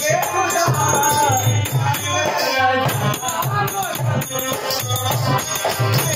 اے خدا